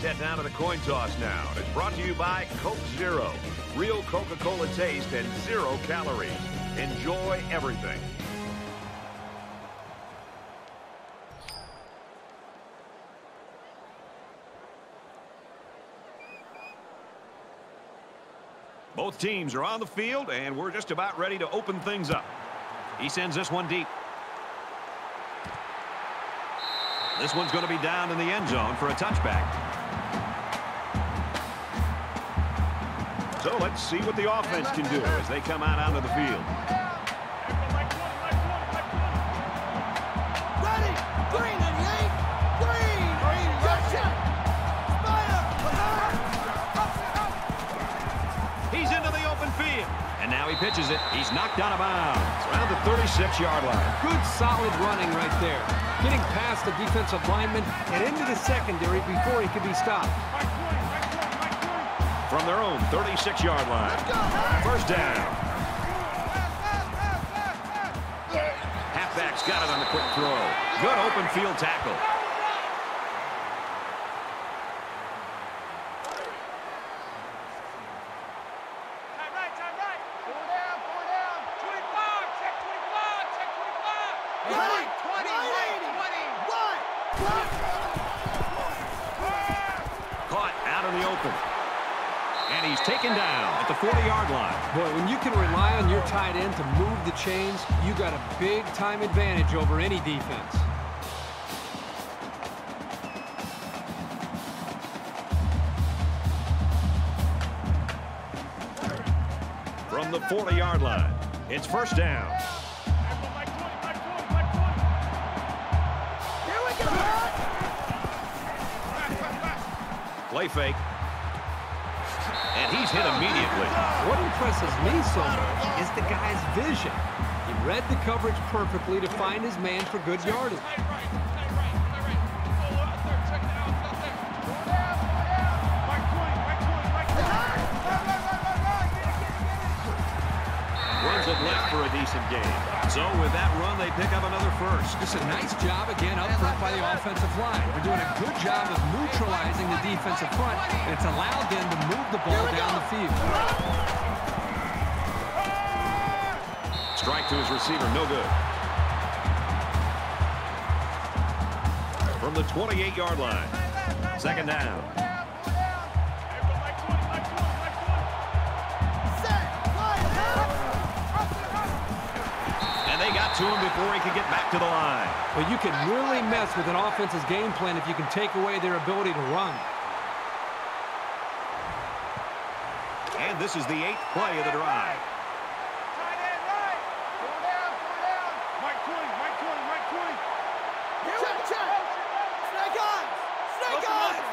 Let's head down to the coin toss now. It's brought to you by Coke Zero. Real Coca-Cola taste and zero calories. Enjoy everything. Both teams are on the field, and we're just about ready to open things up. He sends this one deep. This one's going to be down in the end zone for a touchback. So let's see what the offense can do as they come out onto the field. Ready! Green and yank! Green! Green! Gotcha! He's into the open field. And now he pitches it. He's knocked out of bounds around the 36-yard line. Good solid running right there. Getting past the defensive lineman and into the secondary before he could be stopped. From their own 36-yard line. First down. Halfback's got it on the quick throw. Good open field tackle. Time right, time right! Four down, four down! 25! Check 25! Check 25! Right, 20! Right, 20! Right! Caught out in the open. And he's taken down at the 40-yard line. Boy, when you can rely on your tight end to move the chains, you got a big-time advantage over any defense. From the 40-yard line, it's first down. Play fake. Hit immediately. What impresses me so much is the guy's vision. He read the coverage perfectly to find his man for good yardage. Runs it left for a decent gain. So with that run, they pick up another first. Just a nice job again up front by the offensive line. They're doing a good job of neutralizing the defensive front, and it's allowed them to move the ball down the field. Strike to his receiver, no good. From the 28-yard line, second down. To him before he could get back to the line. But you can really mess with an offense's game plan if you can take away their ability to run. And this is the eighth play of the drive. Tight end right! Four down, four down! Mike 20, Mike 20, Mike 20! Here check, check! Snake eyes! Snake eyes!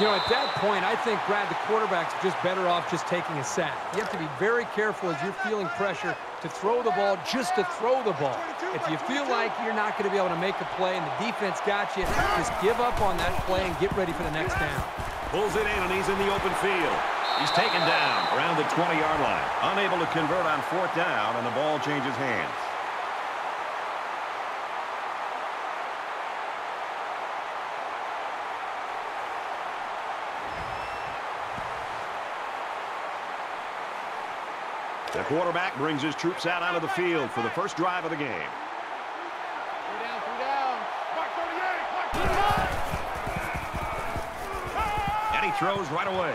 You know, at that point, I think, Brad, the quarterback's just better off just taking a sack. You have to be very careful as you're feeling pressure to throw the ball just to throw the ball. If you feel like you're not going to be able to make a play and the defense got you, just give up on that play and get ready for the next down. Pulls it in, and he's in the open field. He's taken down around the 20-yard line. Unable to convert on fourth down, and the ball changes hands. The quarterback brings his troops out onto the field for the first drive of the game. Three down, three down! Mike 38, Mike 38! And he throws right away.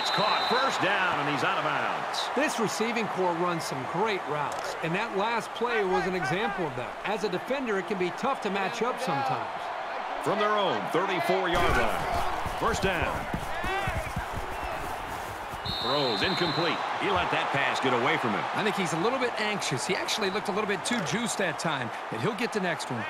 It's caught first down, and he's out of bounds. This receiving corps runs some great routes, and that last play was an example of that. As a defender, it can be tough to match up sometimes. From their own 34-yard line. First down. Throws incomplete. He let that pass get away from him. I think he's a little bit anxious. He actually looked a little bit too juiced that time, but he'll get the next one.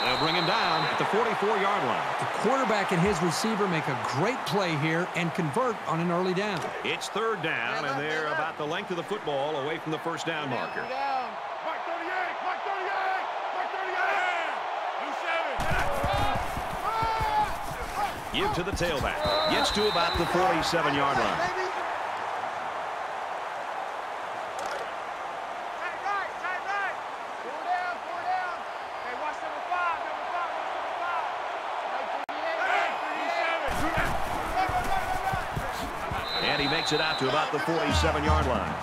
They'll bring him down at the 44-yard line. The quarterback and his receiver make a great play here and convert on an early down. It's third down, and they're about the length of the football away from the first down marker. Mark 38, Mark 38, Mark 38. Ah! Ah! Give to the tailback. Gets to about the 47-yard line. Tight right, tight right. Four down, four down. Hey, watch number five, number five, watch number five. Right 38, right 38. And he makes it out to about the 47-yard line.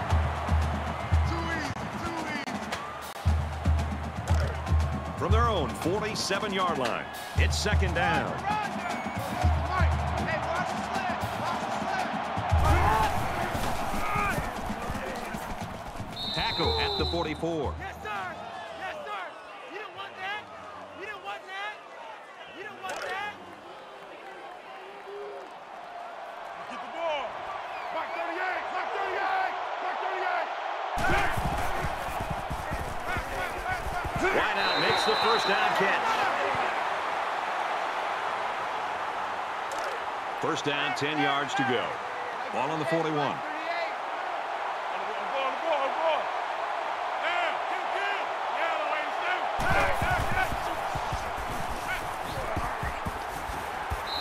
From their own 47-yard line, it's second down. Tackle at the 44. Yes, sir. Yes, sir. You didn't want that. You didn't want that. You didn't want that. Get the ball. Mark 38. Mark 38. Mark 38. Wide out makes the first down catch. First down, 10 yards to go. Ball on the 41.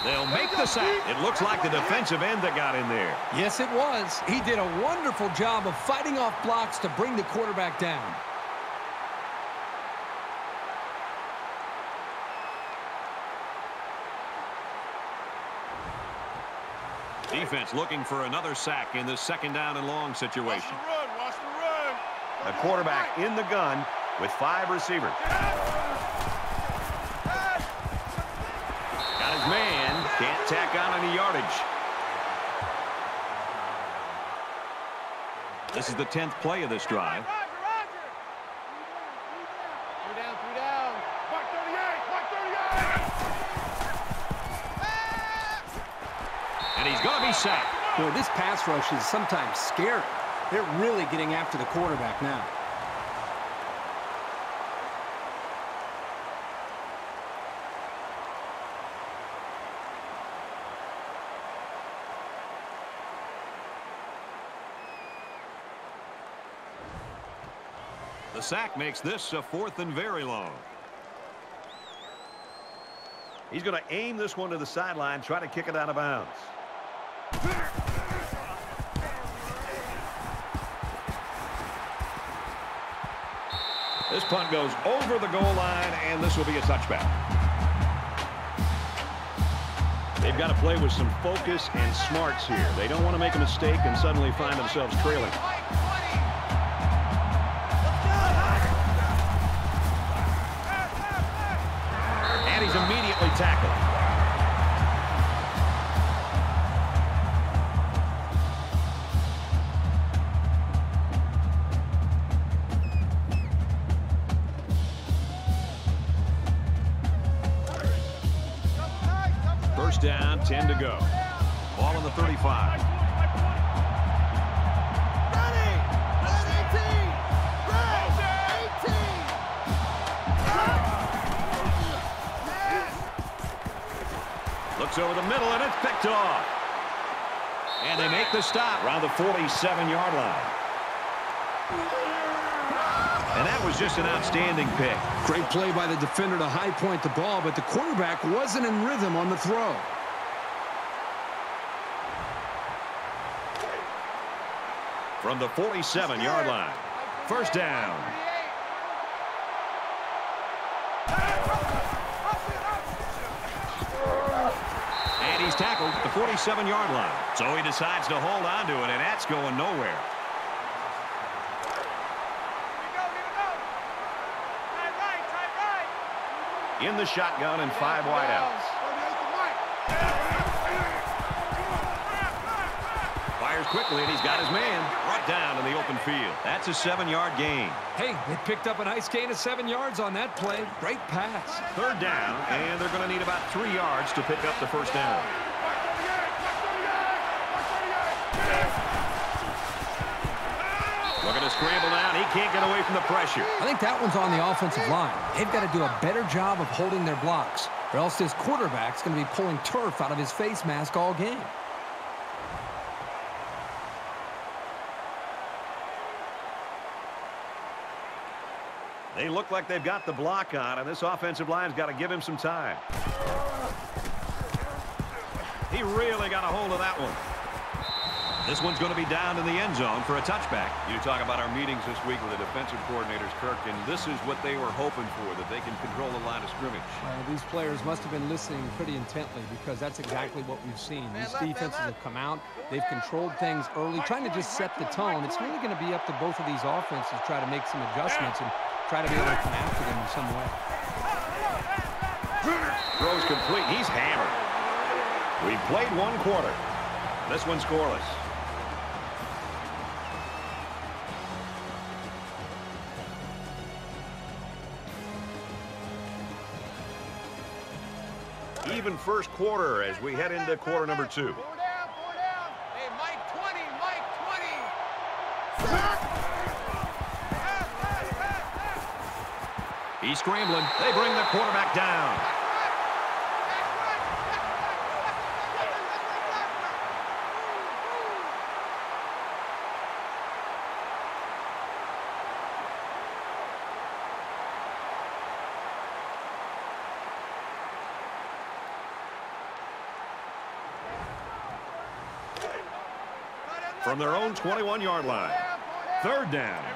They'll make the sack. It looks like the defensive end that got in there. Yes, it was. He did a wonderful job of fighting off blocks to bring the quarterback down. Defense looking for another sack in this second down and long situation. run. Watch the run. The quarterback in the gun with five receivers. Got his man. Can't tack on any yardage. This is the 10th play of this drive. Roger, Roger. Three down, three down. Mark 38. Mark 38. And he's going to be sacked. Boy, this pass rush is sometimes scary. They're really getting after the quarterback now. The sack makes this a fourth and very long. He's going to aim this one to the sideline, try to kick it out of bounds. This punt goes over the goal line, and this will be a touchback. They've got to play with some focus and smarts here. They don't want to make a mistake and suddenly find themselves trailing. And he's immediately tackled. First 10 to go. Ball in the 35. Ready! Ready, 18! Ready! 18! Looks over the middle, and it's picked off. And they make the stop around the 47-yard line. And that was just an outstanding pick. Great play by the defender to high point the ball, but the quarterback wasn't in rhythm on the throw. From the 47-yard line. First down. And he's tackled at the 47-yard line. So he decides to hold on to it, and that's going nowhere. In the shotgun and five wideouts. Fires quickly, and he's got his man right down in the open open field. That's a seven-yard gain. Hey, they picked up a nice gain of seven yards on that play. Great pass. Third down, and they're going to need about three yards to pick up the first down. Looking to scramble down. He can't get away from the pressure. I think that one's on the offensive line. They've got to do a better job of holding their blocks, or else this quarterback's going to be pulling turf out of his face mask all game. They look like they've got the block on, and this offensive line's got to give him some time. He really got a hold of that one. This one's going to be down in the end zone for a touchback. You talk about our meetings this week with the defensive coordinators, Kirk, and this is what they were hoping for, that they can control the line of scrimmage. Well, these players must have been listening pretty intently because that's exactly what we've seen. These defenses have come out. They've controlled things early, trying to just set the tone. It's really going to be up to both of these offenses to try to make some adjustments and try to be able to come after them in some way. Throws complete. He's hammered. We've played one quarter. This one's scoreless. Even first quarter as we head into quarter number two. He's scrambling. They bring the quarterback down. From their own 21-yard line. Third down.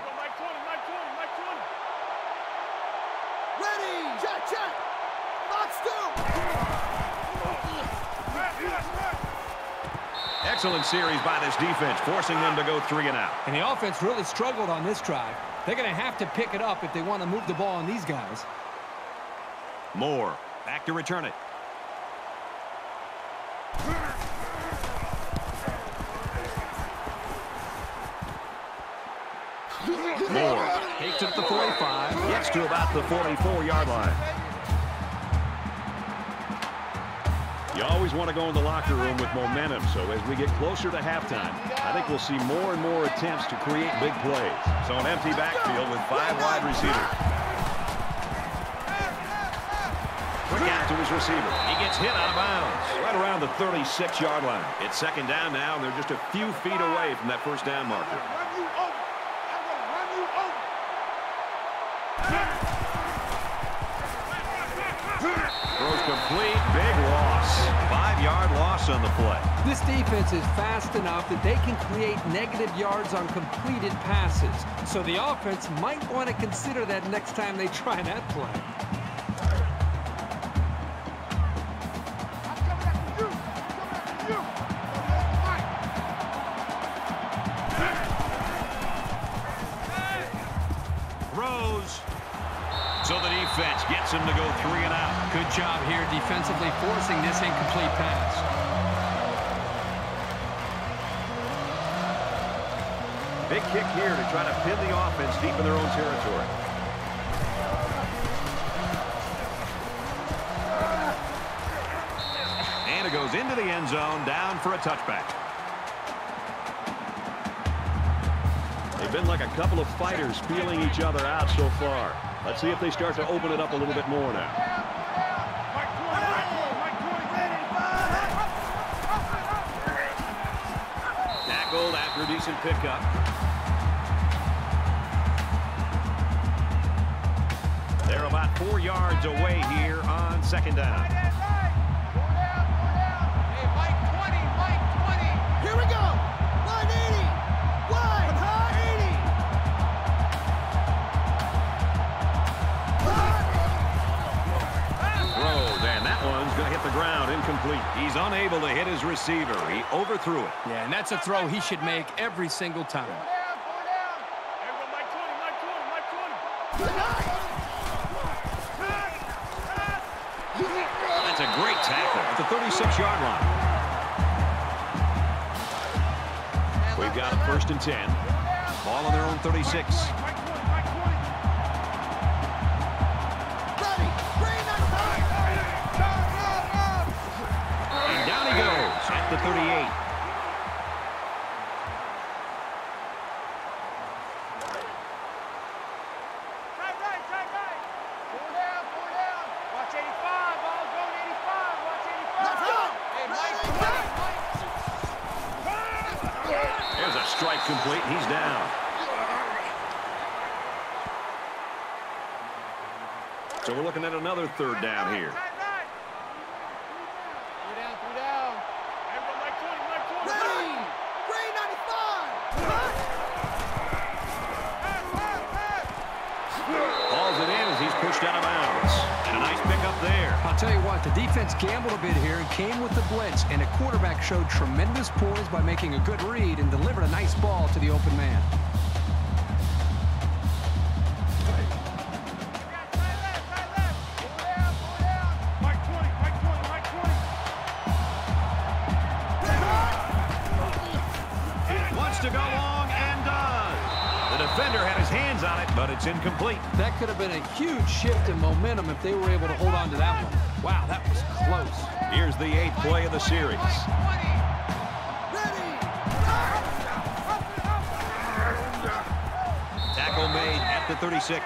Excellent series by this defense, forcing them to go three and out. And the offense really struggled on this drive. They're going to have to pick it up if they want to move the ball on these guys. Moore back to return it. Moore takes it to the 45, gets to about the 44-yard line. You always want to go in the locker room with momentum, so as we get closer to halftime, I think we'll see more and more attempts to create big plays. So an empty backfield with five wide receivers. Quick out to his receiver. He gets hit out of bounds right around the 36-yard line. It's second down now, and they're just a few feet away from that first down marker. Run you over. I'm going to run you over. Throws complete. Big loss. Five-yard loss on the play. This defense is fast enough that they can create negative yards on completed passes. So the offense might want to consider that next time they try that play. Gets him to go three and out. Good job here defensively forcing this incomplete pass. Big kick here to try to pin the offense deep in their own territory. And it goes into the end zone, down for a touchback. They've been like a couple of fighters feeling each other out so far. Let's see if they start to open it up a little bit more now. Mike 20, Mike 20, Mike 20. Tackled after a decent pickup. They're about four yards away here on second down. Ground incomplete. He's unable to hit his receiver. He overthrew it. Yeah, and that's a throw he should make every single time. Four down, four down. Hey, go Mike 20, Mike 20, Mike 20. That's a great tackle at the 36-yard line. We've got a first and 10. Four Ball on their own 36. There's a strike complete. He's down. So we're looking at another third down here. The defense gambled a bit here and came with the blitz, and a quarterback showed tremendous poise by making a good read and delivered a nice ball to the open man. It's incomplete. That could have been a huge shift in momentum if they were able to hold on to that one. Wow, that was close. Here's the eighth play of the series. Tackle made at the 36.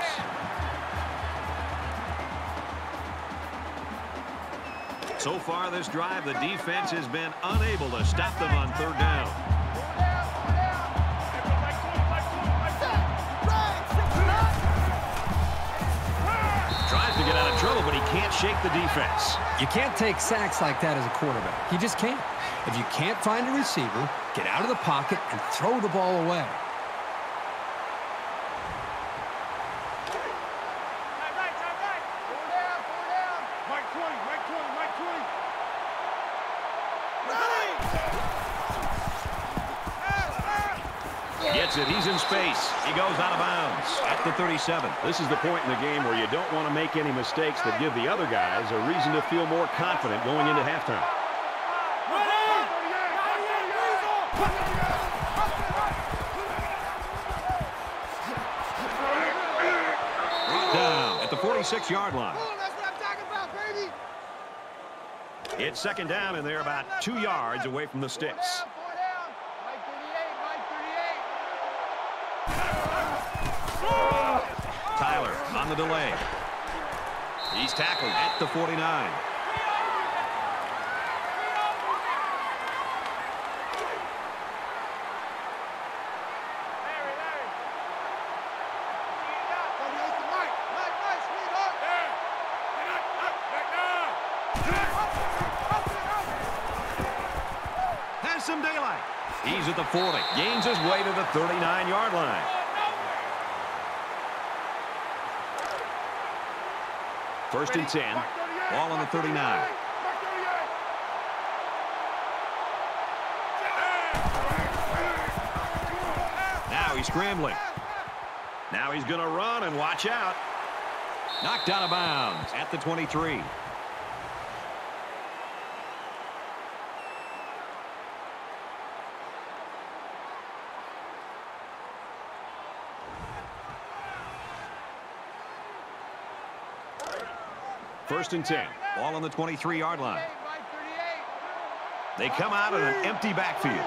So far this drive, the defense has been unable to stop them on third down. Shake the defense. You can't take sacks like that as a quarterback. You just can't. If you can't find a receiver, get out of the pocket and throw the ball away. Right, right, right, right. Four down, four down. Mike 20, Mike 20, Mike 20. Ready. Pass, pass. Gets it. He's in space. He goes out of bounds at the 37. This is the point in the game where you don't want to make any mistakes that give the other guys a reason to feel more confident going into halftime. Brought down at the 46-yard line. That's what I'm talking about. It's second down, and they're about two yards away from the sticks. Four down. Mike 38, Mike 38. Tyler on the delay. He's tackled at the 49. Larry, Larry. What you got? 38 to Mike. Mike, Mike, sweetheart. There. Get up, up, back down. Up, up, up. Has some daylight. He's at the 40. Gains his way to the 39-yard line. First and 10. Ball on the 39. Now he's scrambling. Now he's going to run and watch out. Knocked out of bounds at the 23. First and 10. Ball on the 23-yard line. They come out in an empty backfield.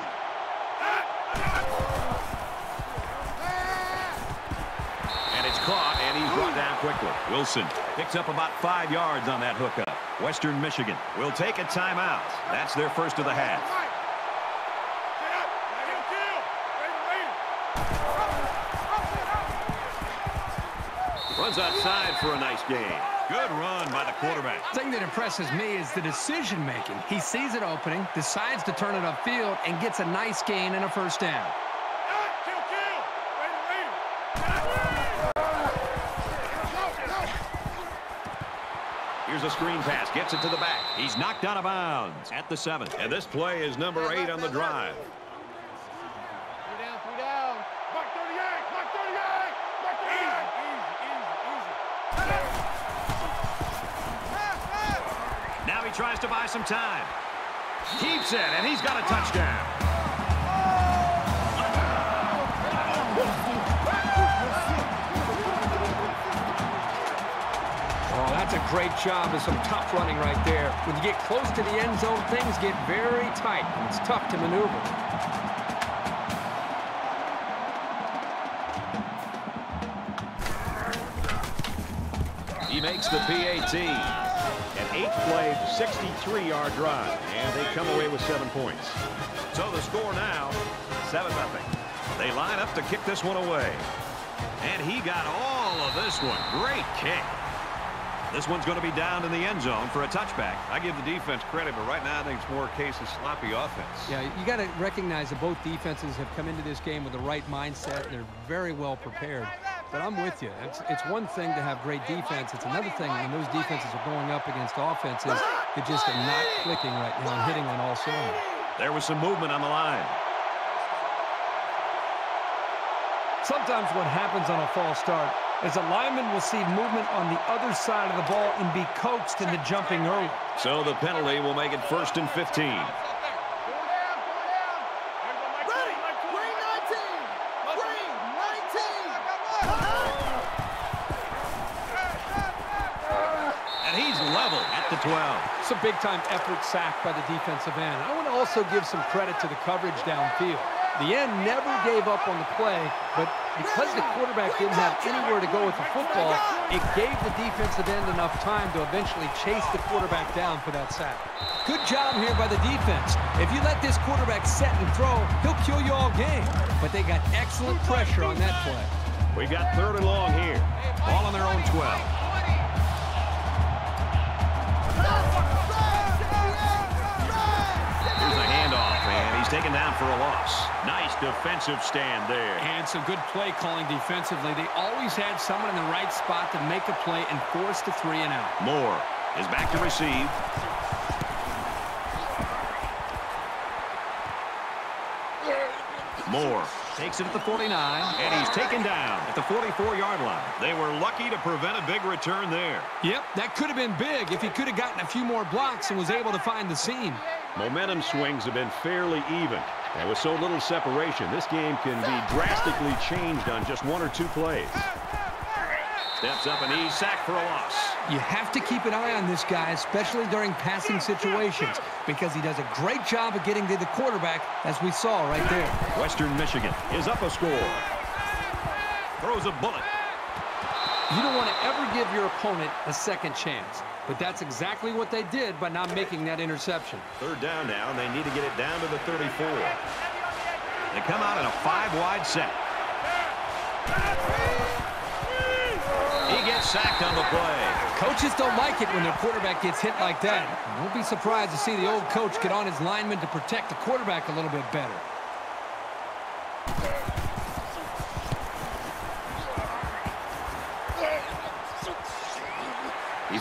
And it's caught, and he's brought down quickly. Wilson picks up about five yards on that hookup. Western Michigan will take a timeout. That's their first of the half. Runs outside for a nice gain. Good run by the quarterback. The thing that impresses me is the decision making. He sees an opening, decides to turn it upfield, and gets a nice gain and a first down. Kill, kill. Wait, wait. Here's a screen pass. Gets it to the back. He's knocked out of bounds at the seven. And this play is number eight on the drive. some time. Keeps it, and he's got a touchdown. Oh, that's a great job of some tough running right there. When you get close to the end zone, things get very tight, and it's tough to maneuver. He makes the PAT. Eight-play, 63-yard drive, and they come away with seven points. So the score now, 7-0. They line up to kick this one away. And he got all of this one. Great kick. This one's going to be down in the end zone for a touchback. I give the defense credit, but right now I think it's more a case of sloppy offense. Yeah, you got to recognize that both defenses have come into this game with the right mindset. They're very well prepared. But I'm with you. It's, it's one thing to have great defense. It's another thing when those defenses are going up against offenses that just are not clicking right now and hitting on all cylinders. There was some movement on the line. Sometimes what happens on a false start is a lineman will see movement on the other side of the ball and be coaxed into jumping early. So the penalty will make it first and 15. Level at the 12. It's a big-time effort sack by the defensive end. I want to also give some credit to the coverage downfield. The end never gave up on the play, but because the quarterback didn't have anywhere to go with the football, it gave the defensive end enough time to eventually chase the quarterback down for that sack. Good job here by the defense. If you let this quarterback set and throw, he'll kill you all game. But they got excellent pressure on that play. We got third and long here. All on their own 12. Taken down for a loss. Nice defensive stand there. And some good play calling defensively. They always had someone in the right spot to make a play and force the three and out. Moore is back to receive. Moore takes it at the 49, and he's taken down at the 44-yard line. They were lucky to prevent a big return there. Yep, that could have been big if he could have gotten a few more blocks and was able to find the seam. Momentum swings have been fairly even. And with so little separation, this game can be drastically changed on just one or two plays. Steps up, and he's sacked for a loss. You have to keep an eye on this guy, especially during passing situations, because he does a great job of getting to the quarterback, as we saw right there. Western Michigan is up a score. Throws a bullet. You don't want to ever give your opponent a second chance, but that's exactly what they did by not making that interception. Third down now, and they need to get it down to the 34. They come out in a five-wide set. He gets sacked on the play. Coaches don't like it when their quarterback gets hit like that. Won't be surprised to see the old coach get on his lineman to protect the quarterback a little bit better.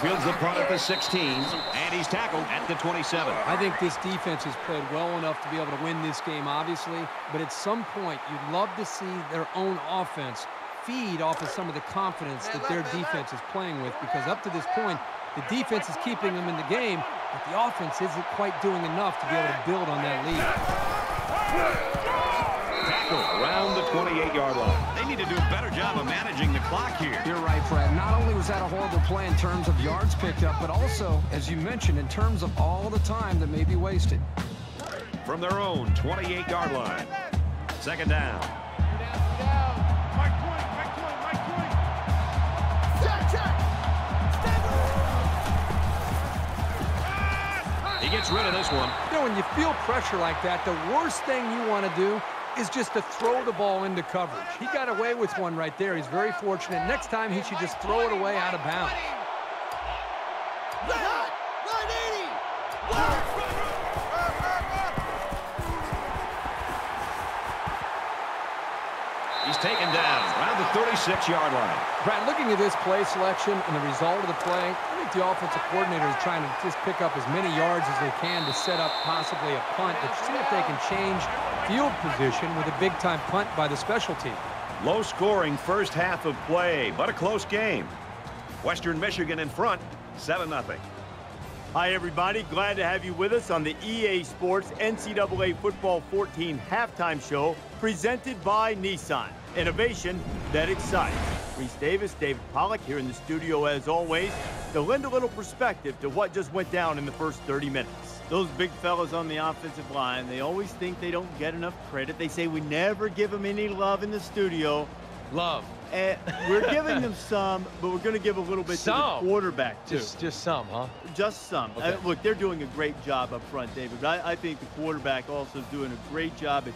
Fields the at the 16, and he's tackled at the 27. I think this defense has played well enough to be able to win this game, obviously, but at some point, you'd love to see their own offense feed off of some of the confidence that their defense is playing with, because up to this point, the defense is keeping them in the game, but the offense isn't quite doing enough to be able to build on that lead. Tackle around the 28-yard line. They need to do a better job of managing the clock here. You're right, Fred. Not only was that a horrible play in terms of yards picked up, but also, as you mentioned, in terms of all the time that may be wasted. From their own 28-yard line. Second down. Mike 20, Mike 20, Mike 20. Check, check. He gets rid of this one. You know, when you feel pressure like that, the worst thing you want to do is just to throw the ball into coverage. He got away with one right there. He's very fortunate. Next time, he should just throw it away out of bounds. Red hot. 980. He's taken down 36-yard line. Brad, looking at this play selection and the result of the play, I think the offensive coordinator is trying to just pick up as many yards as they can to set up possibly a punt to see if they can change field position with a big-time punt by the special team. Low scoring first half of play, but a close game. Western Michigan in front, 7-0. Hi, everybody. Glad to have you with us on the EA Sports NCAA Football 14 halftime show presented by Nissan. Innovation that excites. Rece Davis, David Pollack here in the studio as always to lend a little perspective to what just went down in the first 30 minutes. Those big fellas on the offensive line, they always think they don't get enough credit. They say we never give them any love in the studio. Love. And we're giving them some, but we're going to give a little bit Some? to the quarterback, too. Just, just some, huh? Just some. Okay. Uh, look, they're doing a great job up front, David. But I, I think the quarterback also is doing a great job at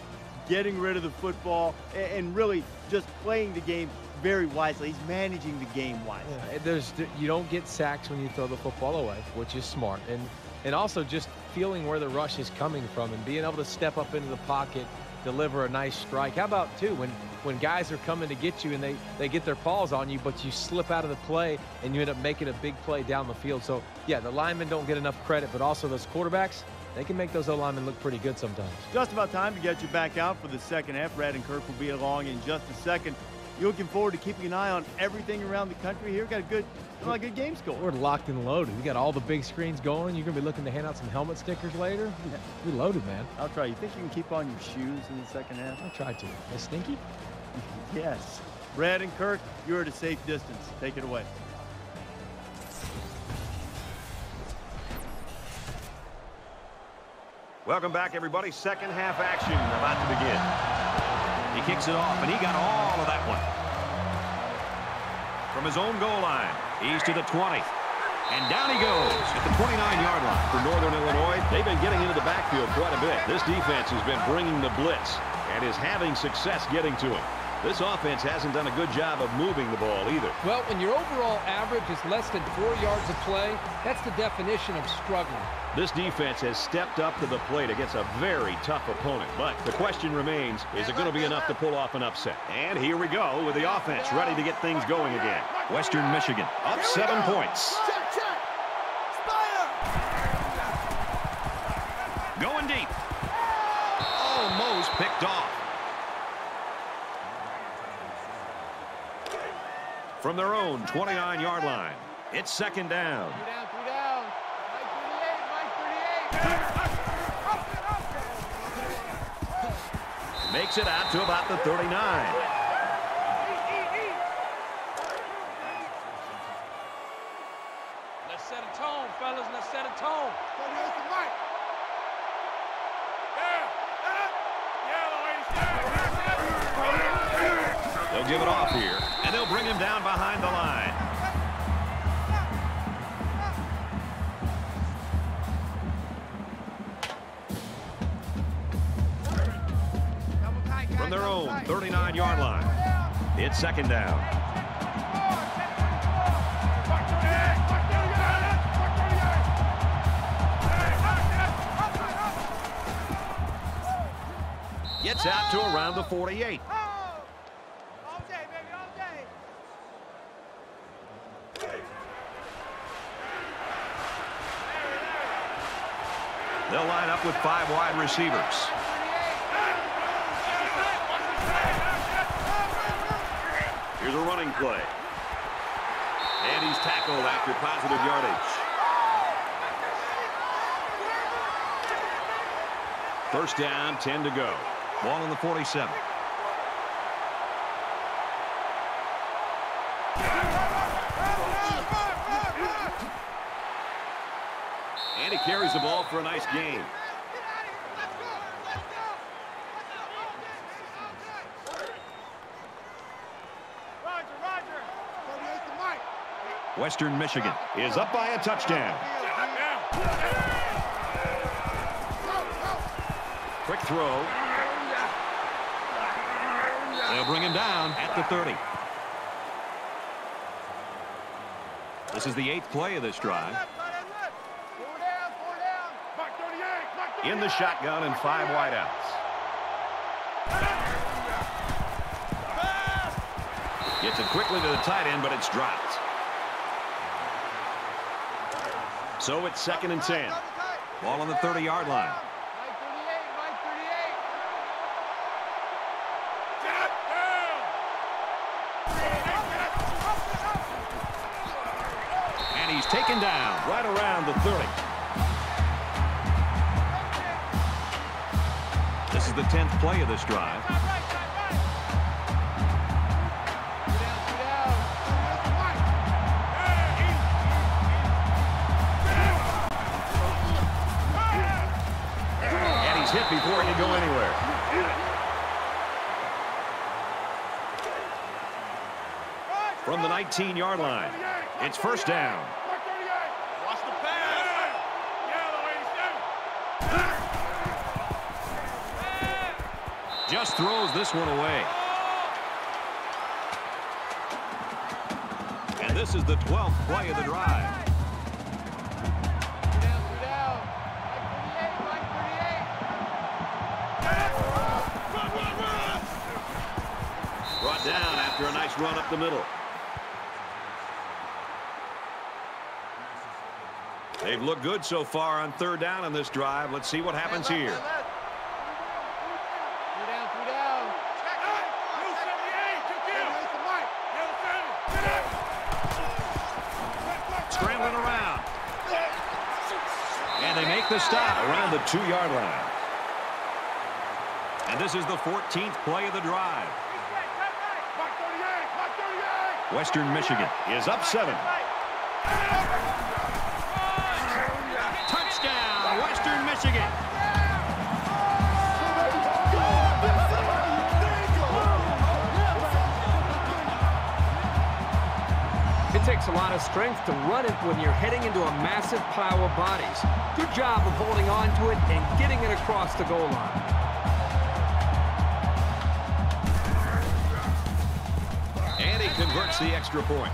getting rid of the football and, really just playing the game very wisely. He's managing the game wisely. Yeah, there's you don't get sacks when you throw the football away, which is smart, and and also just feeling where the rush is coming from and being able to step up into the pocket, deliver a nice strike. How about too when when guys are coming to get you and they they get their paws on you, but you slip out of the play and you end up making a big play down the field. So yeah, the linemen don't get enough credit, but also those quarterbacks. They can make those O linemen look pretty good sometimes. Just about time to get you back out for the second half. Brad and Kirk will be along in just a second. You're looking forward to keeping an eye on everything around the country here. Got a good, a lot of good games going. We're locked and loaded. We got all the big screens going. You're gonna be looking to hand out some helmet stickers later. We loaded, man. I'll try. You think you can keep on your shoes in the second half? I'll try to. Is stinky? Yes. Brad and Kirk, you're at a safe distance. Take it away. Welcome back, everybody. Second half action about to begin. He kicks it off, and he got all of that one. From his own goal line, he's to the 20. And down he goes at the 29-yard line. For Northern Illinois, they've been getting into the backfield quite a bit. This defense has been bringing the blitz and is having success getting to him. This offense hasn't done a good job of moving the ball either. Well, when your overall average is less than four yards of play, that's the definition of struggling. This defense has stepped up to the plate against a very tough opponent. But the question remains, is it going to be enough to pull off an upset? And here we go with the offense ready to get things going again. Western Michigan up seven points. Check, check. Spider. Going deep. Almost picked off. From their own 29-yard line, it's second down. Three down, three down. Mike 38, Mike 38. Makes it out to about the 39. Let's set a tone, fellas. Let's set a tone. 38 to Mike. Yeah, yeah, They'll give it off here, and they'll bring him down behind the line. From their own 39-yard line, it's second down. Gets out to around the 48. All day, baby, all day. They'll line up with five wide receivers. Here's a running play. And he's tackled after positive yardage. First down, 10 to go. Ball on the 47. And he carries the ball for a nice gain. Roger, Roger. 38 to Mike. Western Michigan is up by a touchdown. Quick throw. They'll bring him down at the 30. This is the eighth play of this drive. Left, tight end left. Four down, four down. Mike 38, Mike 38. In the shotgun and five wideouts. Gets it quickly to the tight end, but it's dropped. So it's second and 10. Ball on the 30-yard line. Mike 38, Mike 38. And he's taken down right around the 30. This is the 10th play of this drive. before it can go anywhere. From the 19-yard line, it's first down. Just throws this one away. And this is the 12th play of the drive. Run up the middle. They've looked good so far on third down in this drive. Let's see what happens here. Scrambling around. And they make the stop around the two-yard line. And this is the 14th play of the drive. Western Michigan is up seven. Touchdown, Western Michigan. It takes a lot of strength to run it when you're heading into a massive pile of bodies. Good job of holding on to it and getting it across the goal line. He the extra point.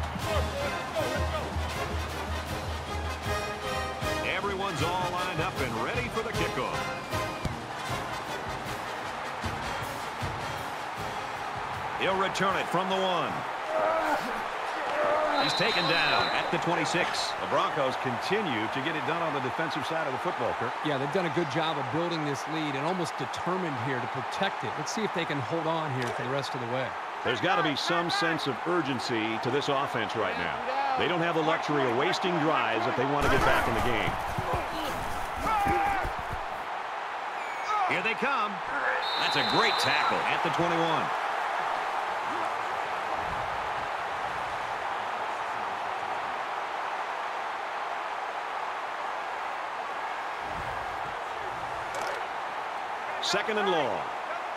Everyone's all lined up and ready for the kickoff. He'll return it from the one. He's taken down at the 26. The Broncos continue to get it done on the defensive side of the football, Kirk. Yeah, they've done a good job of building this lead and almost determined here to protect it. Let's see if they can hold on here for the rest of the way. There's got to be some sense of urgency to this offense right now. They don't have the luxury of wasting drives if they want to get back in the game. Here they come. That's a great tackle at the 21. Second and long.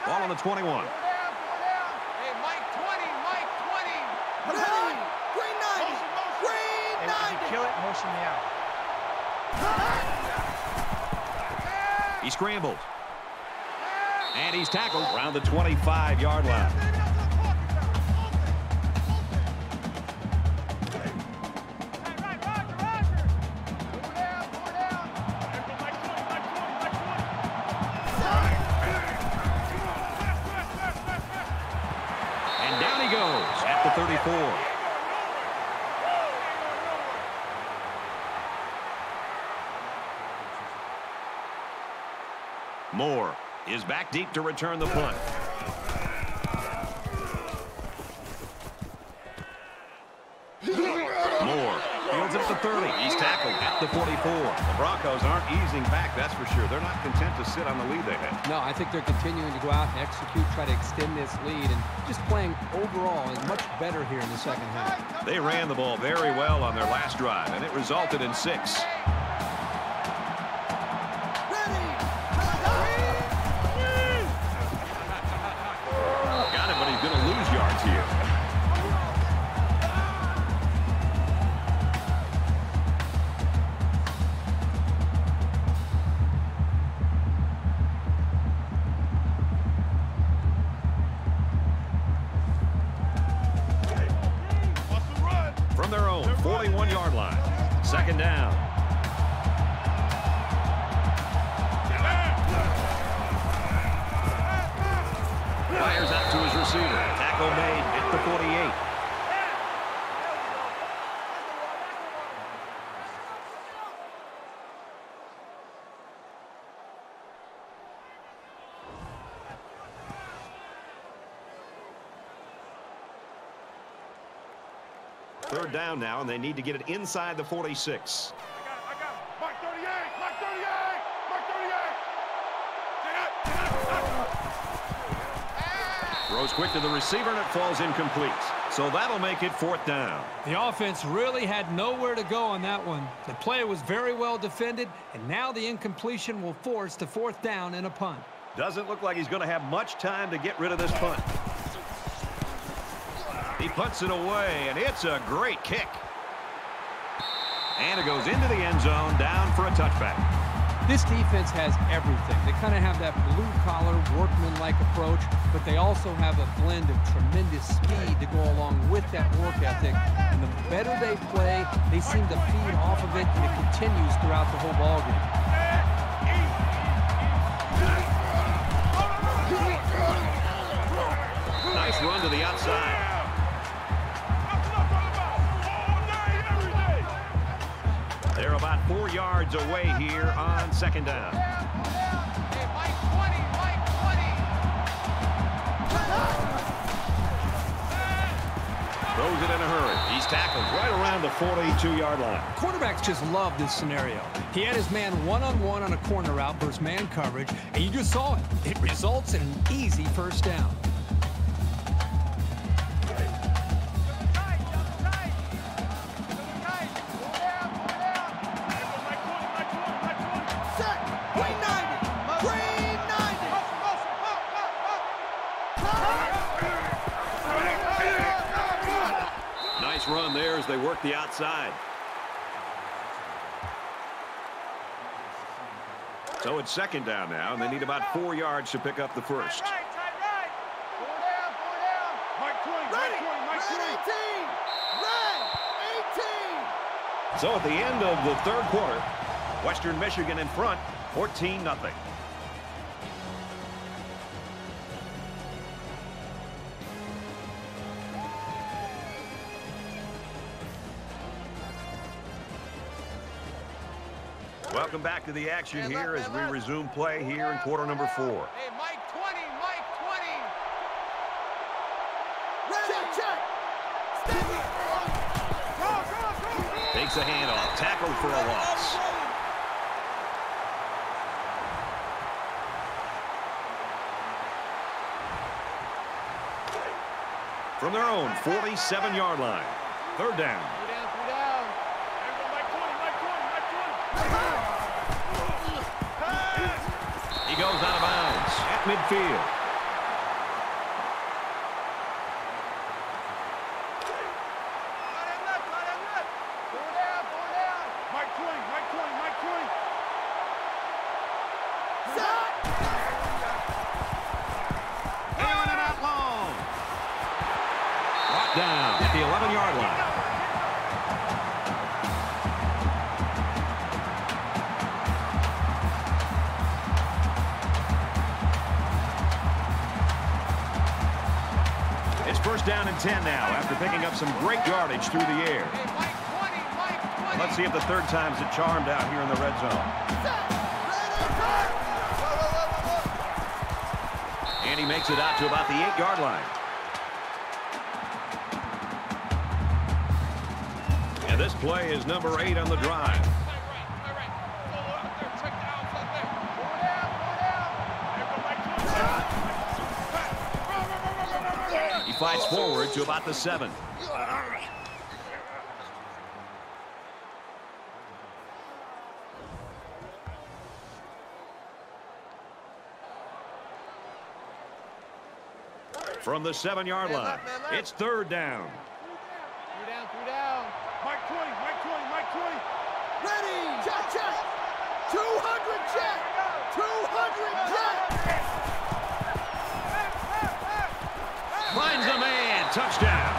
Ball on the 21. Hey, Mike 20, Mike 20. Ready. Green 90. Green 90. Kill it, motion me out. He scrambled. And he's tackled around the 25-yard line. Back deep to return the punt. Moore fields at the 30. He's tackled at the 44. The Broncos aren't easing back, that's for sure. They're not content to sit on the lead they have. No, I think they're continuing to go out and execute, try to extend this lead, and just playing overall is much better here in the second half. They ran the ball very well on their last drive, and it resulted in six. Down now, and they need to get it inside the 46. I got it, I got it. Mark 38, Mark 38, Mark 38. Throws quick to the receiver, and it falls incomplete. So that'll make it fourth down. The offense really had nowhere to go on that one. The play was very well defended, and now the incompletion will force the fourth down and a punt. Doesn't look like he's going to have much time to get rid of this punt. He puts it away, and it's a great kick. And it goes into the end zone, down for a touchback. This defense has everything. They kind of have that blue-collar, workman-like approach, but they also have a blend of tremendous speed to go along with that work ethic. And the better they play, they seem to feed off of it, and it continues throughout the whole ballgame. Nice run to the outside. Four yards away here on second down. Hey, Mike 20, Mike 20. Throws it in a hurry. He's tackled right around the 42-yard line. Quarterbacks just love this scenario. He had his man one-on-one -on, -one on a corner route versus man coverage, and you just saw it. It results in an easy first down. Outside. So it's second down now, and they need about four yards to pick up the first. Right, right. Pull down, pull down. Mike 20, Mike 20, Mike 20. 18. 18. So at the end of the third quarter, Western Michigan in front, 14 nothing. Welcome back to the action here as we resume play here in quarter number four. Hey, Mike 20, Mike 20. Ready. Check, check. Steady. Go, go, go. Takes a handoff, tackled for a loss. From their own 47-yard line, third down. Three down, three down. There go Mike 20, Mike 20, Mike 20. Pass. He goes out of bounds at midfield. Third time's a charmed out here in the red zone. And he makes it out to about the eight-yard line. And this play is number eight on the drive. He fights forward to about the seven. From the seven-yard line, it's third down. Three down, three down. Mike 20, Mike 20, Mike 20. Ready. Check, check. 200 check. 200 check. Finds a man. Touchdown.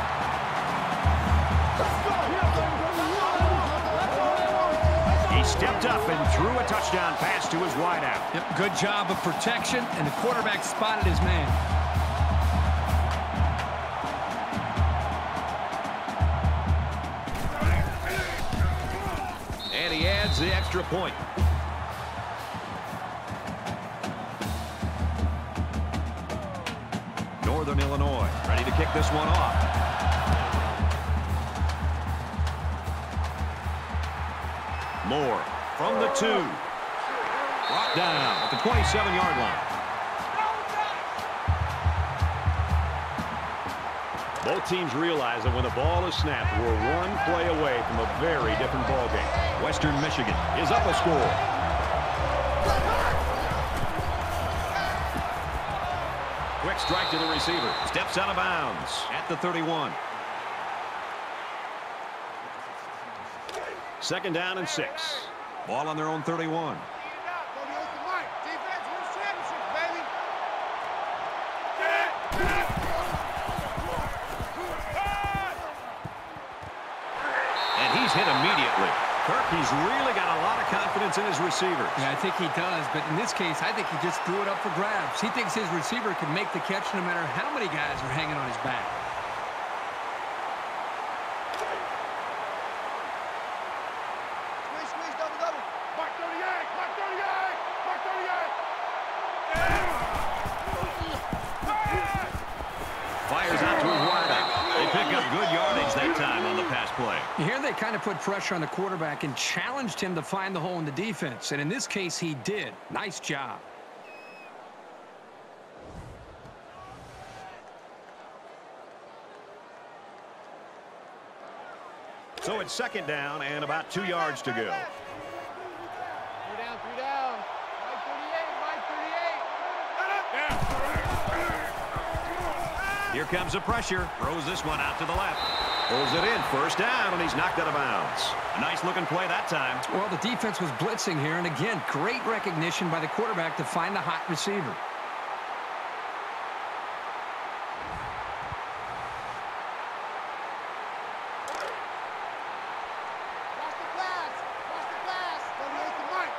He stepped up and threw a touchdown pass to his wideout. Yep, good job of protection, and the quarterback spotted his man. Adds the extra point. Northern Illinois ready to kick this one off. Moore from the two. Brought down at the 27-yard line. Both teams realize that when the ball is snapped, we're one play away from a very different ball game. Western Michigan is up a score. Quick strike to the receiver. Steps out of bounds at the 31. Second down and six. Ball on their own 31. Confidence in his receivers. Yeah, I think he does, but in this case, I think he just threw it up for grabs. He thinks his receiver can make the catch no matter how many guys are hanging on his back. Squeeze, squeeze, double, double. Mark 38, Mark 38, Mark 38. Fires out to his wideout. They pick up good yardage that time on the pass play. Here they kind of put pressure on the quarterback and challenged him to find the hole in the defense. And in this case, he did. Nice job. So it's second down and about two yards to go. Three down, three down. Mike 38, Mike 38. Here comes the pressure. Throws this one out to the left. Pulls it in. First down, and he's knocked out of bounds. A nice looking play that time. Well, the defense was blitzing here, and again, great recognition by the quarterback to find the hot receiver. Watch the glass, watch the glass. 38 to Mike.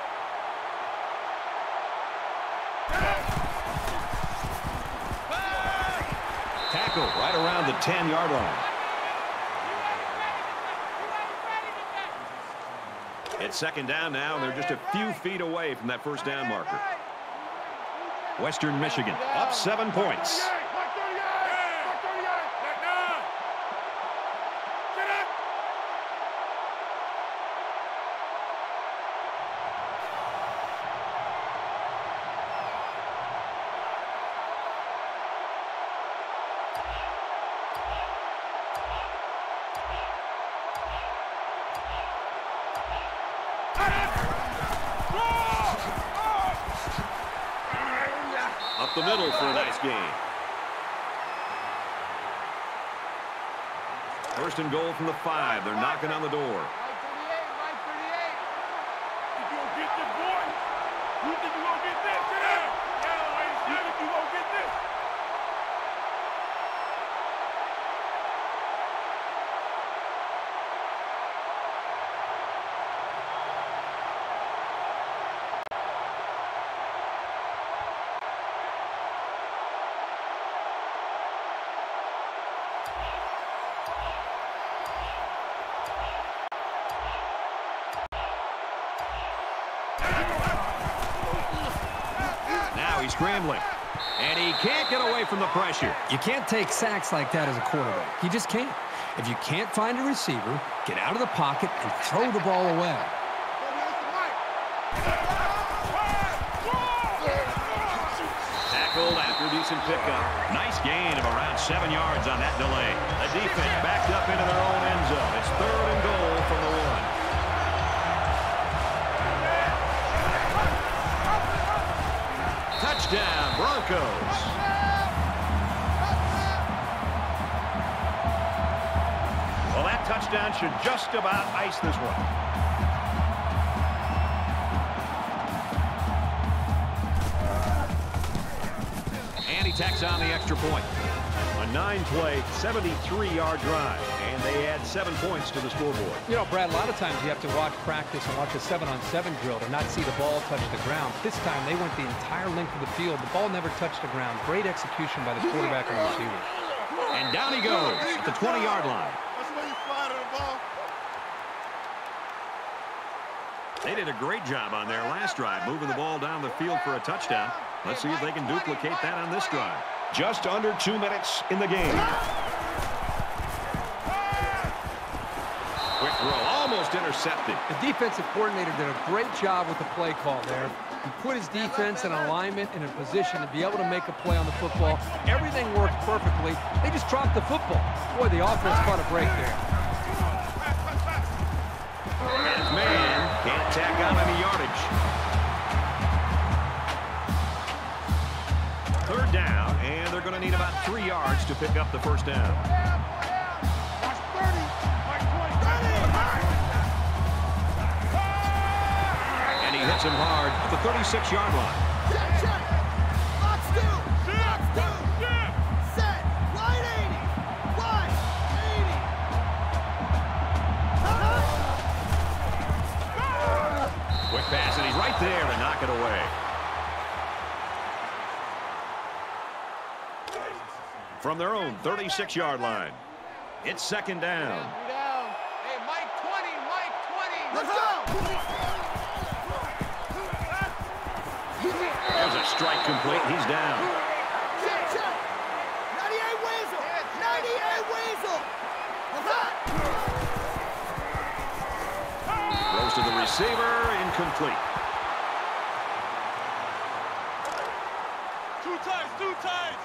Tackle right around the 10-yard line. It's second down now, and they're just a few feet away from that first down marker. Western Michigan up seven points. Mike 38, Mike 38. Back down. Get up. Up the middle for a nice gain. First and goal from the five. They're knocking on the door. Mike 38, Mike 38. Think you gonna get this, boy? You think you gonna get this? Get out. Yeah, ladies, you think you gonna get this? Now he's scrambling. And he can't get away from the pressure. You can't take sacks like that as a quarterback. You just can't. If you can't find a receiver, get out of the pocket and throw the ball away. 38 to Mike. Tackled after a decent pickup. Nice gain of around seven yards on that delay. The defense backed up into their own end zone. It's third and goal Touchdown, Broncos. Well, that touchdown should just about ice this one. And he tacks on the extra point. A nine-play, 73-yard drive, and they add seven points to the scoreboard. You know, Brad, a lot of times you have to watch practice and watch a seven-on-seven drill to not see the ball touch the ground. This time they went the entire length of the field. The ball never touched the ground. Great execution by the quarterback and the receiver. And down he goes at the 20-yard line. That's where you fly to the ball. They did a great job on their last drive, moving the ball down the field for a touchdown. Let's see if they can duplicate that on this drive. Just under two minutes in the game. Quick throw, almost intercepted. The defensive coordinator did a great job with the play call there. He put his defense in alignment and in position to be able to make a play on the football. Everything worked perfectly. They just dropped the football. Boy, the offense caught a break there. Man's man can't tack on any yardage. Third down, and they're going to need about three yards to pick up the first down. And 30. Mike 20. 30. hits him hard at the 36-yard line. Check, check. Box two. Box two. Set. Wide 80. Wide 80. Quick pass, and he's right there to knock it away. From their own 36-yard line. It's second down. Down. Hey, Mike 20, Mike 20. Let's go. There's a strike complete. He's down. Check, check. 98 Weasel. 98 Weasel. Hot. To the receiver. Incomplete. Two times, two times.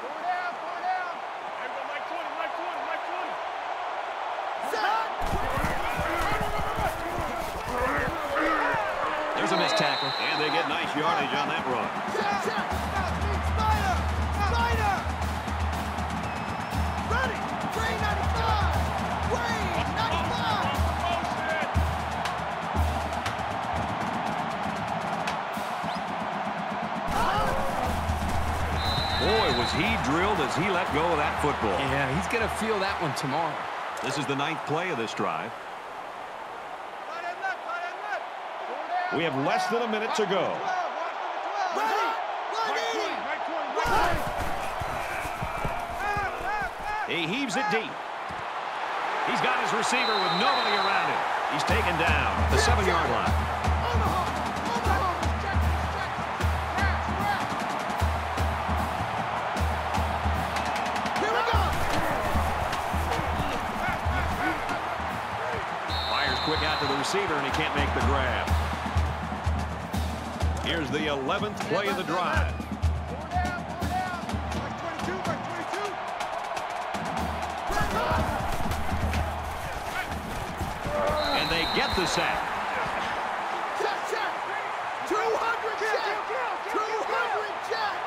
Four down, four down. Hey, go Mike 20, Mike 20, Mike 20. Set. There's a missed tackle. And they get nice yardage on that run. Check, check. Spider. Spider. Ready. Green 95. Green 95. Boy, was he drilled as he let go of that football. Yeah, he's going to feel that one tomorrow. This is the ninth play of this drive. Right and left, right and left. Four down. We have less than a minute to go. 12, watch number 12. Ready. Mike 20, 180. Mike 20, Mike 20. He heaves it deep. He's got his receiver with nobody around him. He's taken down at the seven-yard line. Omaha. Omaha. Check, check. Crash, crash. Here we go. Fires quick out to the receiver, and he can't make the grab. Here's the 11th play of the drive. Four down, four down. Mike 22, Mike 22. And they get the sack. Check, check. 200 check. 200 check.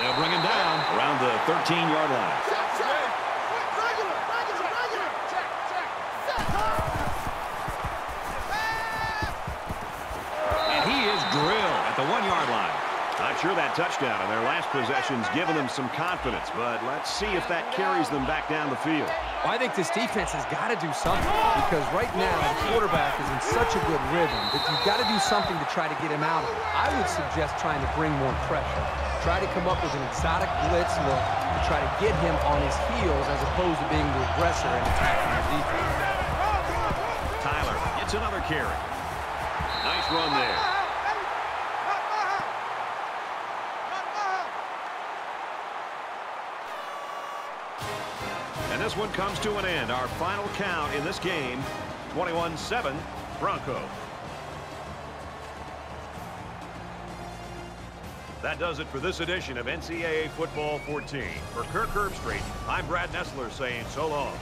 They'll bring him down around the 13-yard line. Sure that touchdown in their last possession's given them some confidence, but let's see if that carries them back down the field. Well, I think this defense has got to do something because right now the quarterback is in such a good rhythm that you've got to do something to try to get him out of it. I would suggest trying to bring more pressure. Try to come up with an exotic blitz look to try to get him on his heels as opposed to being the aggressor and attacking the defense. Tyler gets another carry. Nice run there. One comes to an end. Our final count in this game, 21-7, Bronco. That does it for this edition of NCAA Football 14. For Kirk Herbstreit, I'm Brad Nessler saying so long.